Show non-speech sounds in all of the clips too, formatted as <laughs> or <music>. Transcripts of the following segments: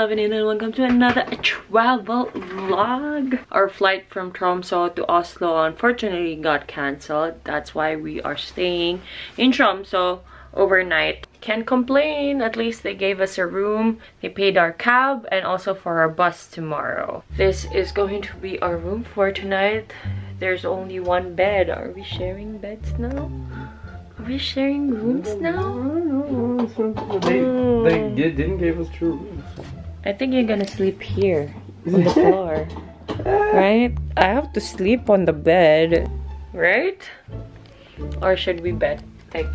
guys, it's your girl Ad11 and welcome to another travel vlog. Our flight from Tromsø to Oslo unfortunately got cancelled. That's why we are staying in Tromsø overnight. Can't complain, at least they gave us a room. They paid our cab and also for our bus tomorrow. This is going to be our room for tonight. There's only one bed. Are we sharing beds now? Are we sharing rooms now? They, they hmm. did, didn't give us two rooms. I think you're gonna sleep here on the floor. <laughs> right? I have to sleep on the bed. Right? Or should we bet? Like,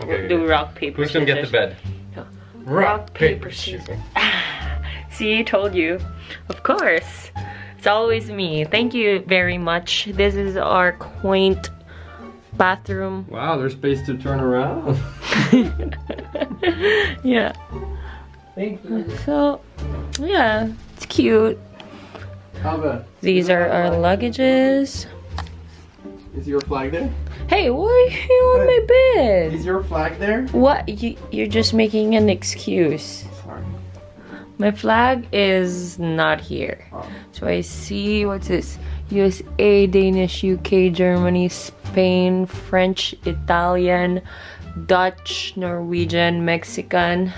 Okay, do rock, paper, Who's gonna get the bed? No. Rock, paper, scissors. <laughs> See, told you. Of course. It's always me. Thank you very much. This is our quaint bathroom. Wow, there's space to turn around. <laughs> yeah. Thank you. So, yeah, it's cute. These are our luggages. Is your flag there? Hey, why are you on my bed? Is your flag there? What? You, you're just making an excuse. Sorry. My flag is not here. Oh. So I see, what's this? USA, Danish, UK, Germany, Spain, French, Italian, Dutch, Norwegian, Mexican,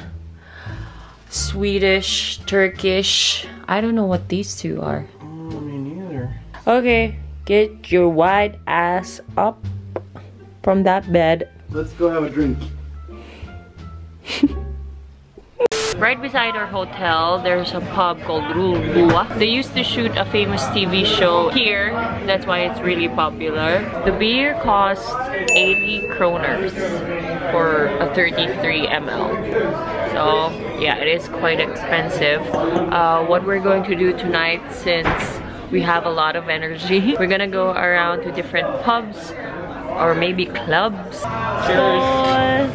Swedish, Turkish. I don't know what these two are. Mm, me neither. Okay, get your white ass up from that bed. Let's go have a drink. <laughs> Right beside our hotel, there's a pub called Rorbua. They used to shoot a famous TV show here. That's why it's really popular. The beer costs 80 kroners for a 33 ml. So yeah, it is quite expensive. Uh, what we're going to do tonight, since we have a lot of energy, <laughs> we're gonna go around to different pubs or maybe clubs. Cheers!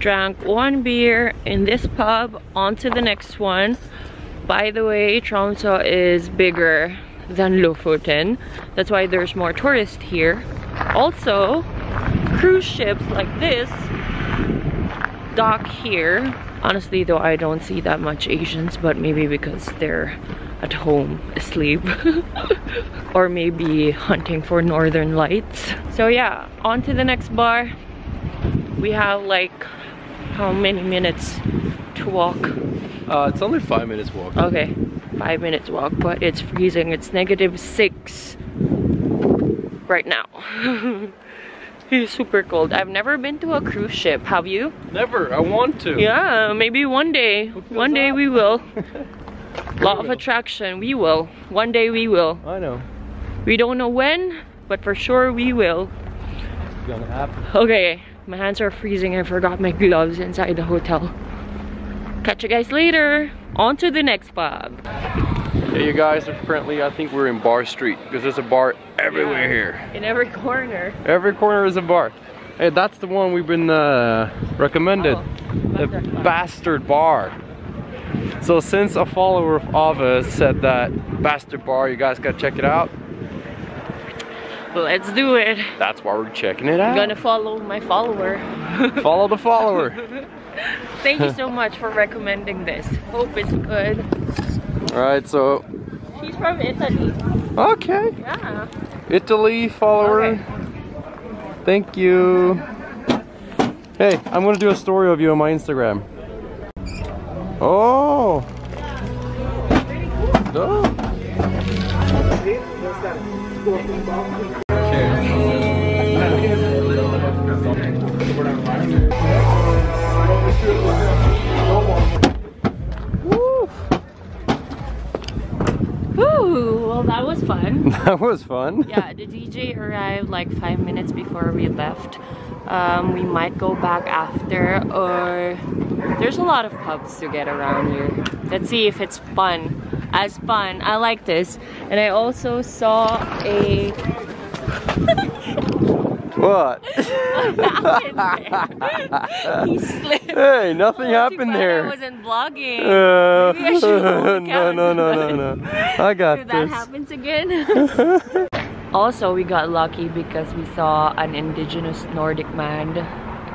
drank one beer in this pub on to the next one by the way Tromsø is bigger than Lofoten. That's why there's more tourists here. Also cruise ships like this dock here. Honestly though I don't see that much Asians but maybe because they're at home asleep. <laughs> Or maybe hunting for northern lights. So yeah on to the next bar. We have like how many minutes to walk Uh, it's only five minutes walk. okay five minutes walk but it's freezing it's negative six right now <laughs> it's super cold i've never been to a cruise ship have you Never. I want to. yeah maybe one day one day up? we will <laughs> law of attraction we will one day we will I know. we don't know when but for sure we will It's gonna happen. Okay, my hands are freezing. I forgot my gloves inside the hotel. Catch you guys later. On to the next pub. Hey, you guys. apparently I think we're in Bar Street because there's a bar everywhere here. In every corner. Every corner is a bar. Hey, that's the one we've been uh, recommended. Oh, the Bastard Bar. Bastard Bar. So since a follower of us said that Bastard Bar, you guys gotta check it out. Let's do it. That's why we're checking it out. I'm gonna follow my follower. Follow the follower. <laughs> Thank you so much for recommending this. Hope it's good. All right, so She's from Italy. okay, Yeah. Italy follower. Okay. Thank you. Hey, I'm gonna do a story of you on my Instagram. Oh. Oh. Woo. That was fun. yeah, the DJ arrived like five minutes before we left. Um, we might go back after, or there's a lot of pubs to get around here. Let's see if it's fun. As fun, I like this. And I also saw a. <laughs> <laughs> What? <laughs> he slipped. hey, nothing Oh, happened there. I wasn't vlogging. Uh, Maybe I should hold <laughs> the no, no, no, no, no. I got If that this. happens again. <laughs> also, we got lucky because we saw an indigenous Nordic man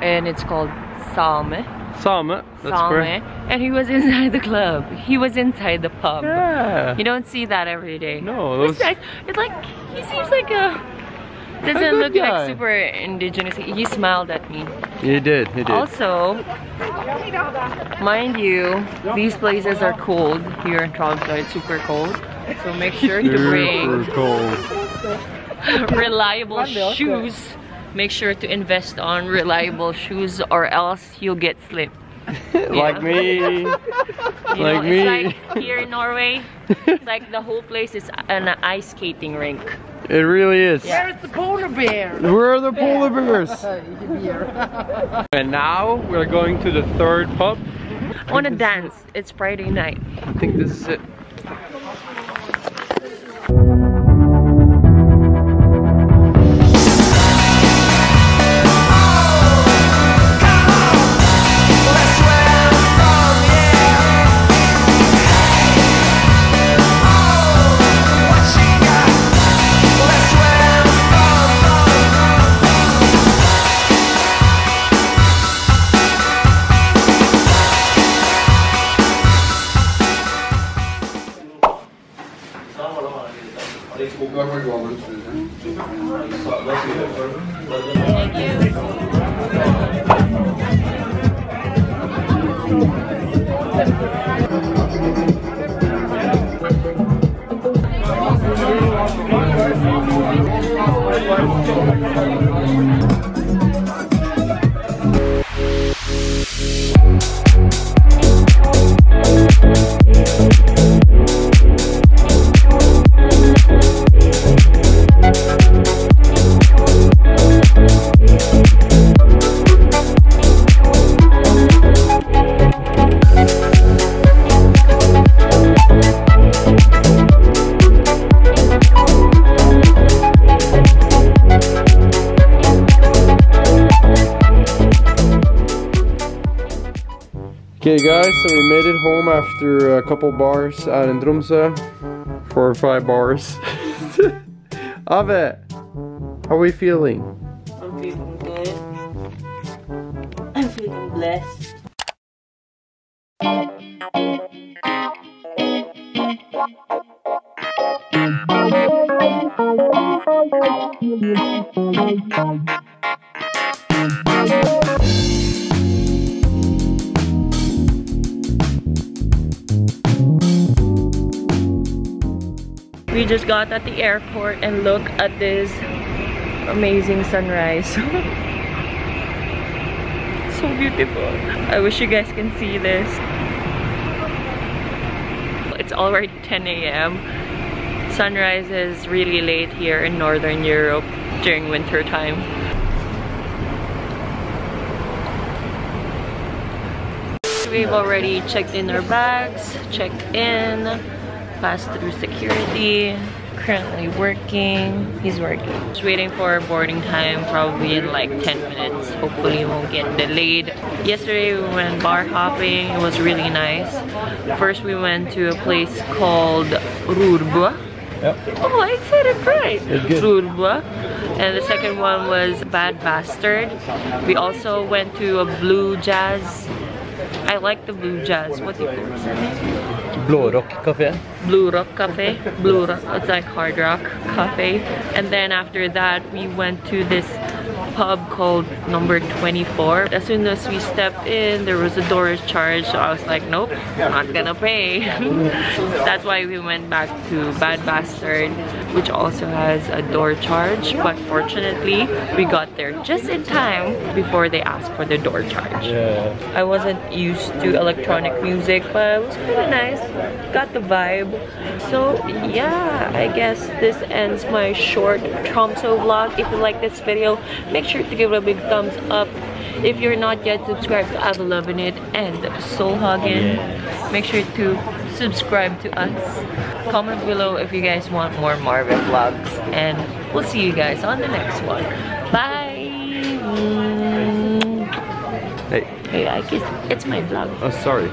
and it's called Sami. Sami. That's Sami. correct. And he was inside the club. He was inside the pub. Yeah. You don't see that every day. No, It's those- like, it's like he seems like a doesn't look guy. like super indigenous. He smiled at me. He did. He did. Also, mind you, these places are cold here in Tromsø. It's super cold. So make sure to bring cold. <laughs> reliable shoes. Make sure to invest on reliable shoes or else you'll get slipped. <laughs> like me. <laughs> You Like know, me. it's like here in Norway, it's like the whole place is an ice skating rink. It really is. Where's the polar bear? Where are the polar bears? <laughs> <laughs> and now we're going to the third pub. I wanna dance. It's Friday night. I think this is it. Okay guys, so we made it home after a couple bars out in. Four or five bars. <laughs> Ave, how are we feeling? I'm feeling good. I'm feeling blessed. We just got at the airport and look at this amazing sunrise. <laughs> so beautiful. I wish you guys can see this. It's already 10 a.m. Sunrise is really late here in Northern Europe during winter time. We've already checked in our bags, checked in, passed through security, currently working. He's working. Just waiting for boarding time, probably in like 10 minutes. Hopefully it won't get delayed. Yesterday we went bar hopping. It was really nice. First we went to a place called Rorbua. Yep. Oh, I said it right. It's good. And the second one was Bad Bastard. We also went to a Blue Jazz. I like the Blue Jazz. What do you call it? Blårock Café. Blue Rock Cafe. Blue Rock, it's like Hard Rock Cafe. And then after that, we went to this pub called Number 24. As soon as we stepped in, there was a door charge. So I was like, nope, not gonna pay. <laughs> That's why we went back to Bad Bastard, which also has a door charge. But fortunately, we got there just in time before they asked for the door charge. Yeah. I wasn't used to electronic music, but it was kind of nice. Got the vibe. So yeah, I guess this ends my short Tromso vlog. If you like this video, make sure to give it a big thumbs up. If you're not yet subscribed to Avelovinit and Soul Huggin, make sure to subscribe to us. Comment below if you guys want more Marvin vlogs. And we'll see you guys on the next one. Bye! Mm. Hey. Hey, I guess it's my vlog. Oh, sorry.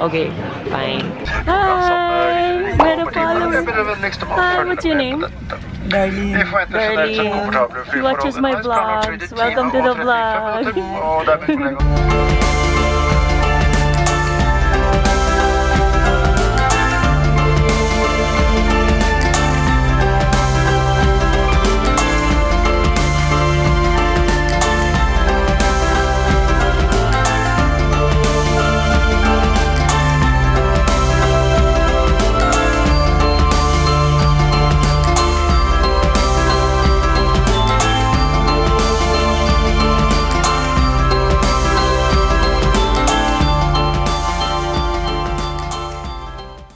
Okay, fine. Hi! Better follow Hi, what's your name? Darlene. Darlene. She watches my vlogs. Welcome to the vlog. <laughs>